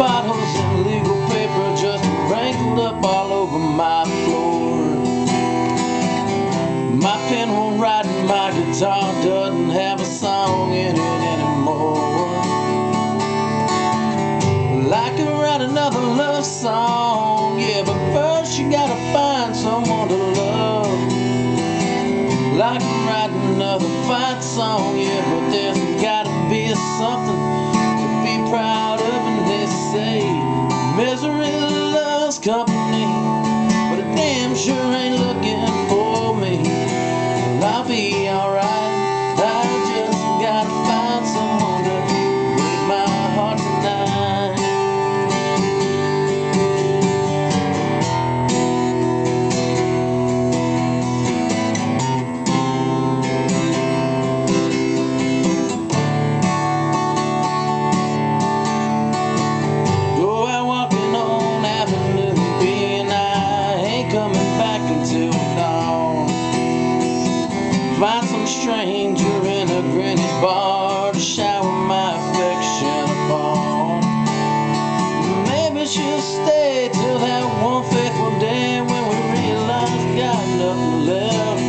bottles and legal paper just wrinkled up all over my floor. My pen won't write and my guitar doesn't have a song in it anymore. Well, I could write another love song, yeah, but first you gotta find someone to love. Like I'm writing another fight song, yeah, but there's gotta be something she'll till that one fateful day when we realize got nothing left.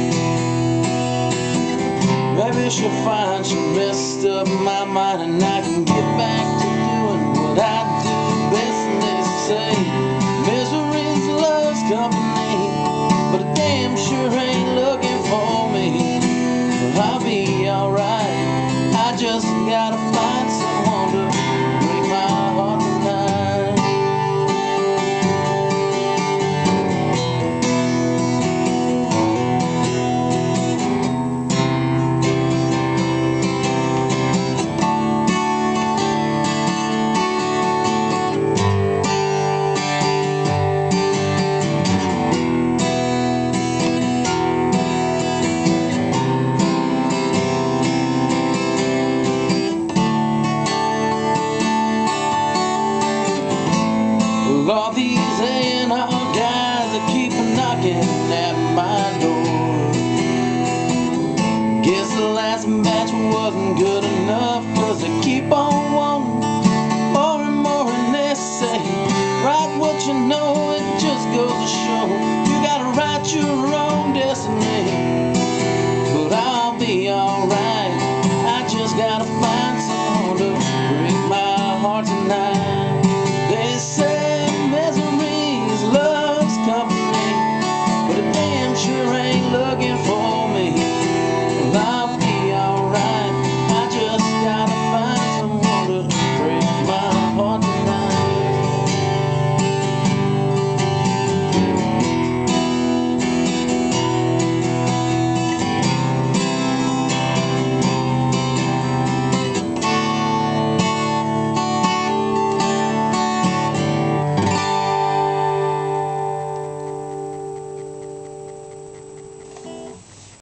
Maybe she'll find she messed up my mind and I can get back to doing what I do best. And they say misery's love's company, but it damn sure ain't looking for me. But I'll be alright. I just gotta find knocking at my door. Guess the last batch wasn't good enough, cause they keep on wanting more and more, and they say, write what you know, it just goes to show you gotta write your own destiny. But I'll be alright, I just gotta find